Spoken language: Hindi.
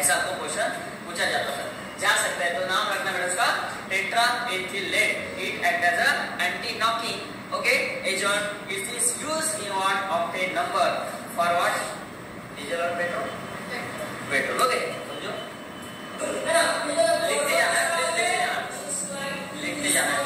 ऐसा आपको क्वेश्चन पूछा जाता है। जा सकता है तो नाम रखना मैडम उसका tetra ethyl lead it act as anti knocking okay agent it is use in what octane number for what diesel और पेट्रोल पेट्रोल ओके समझो? लिखते जाना लिखते जाना लिखते जाना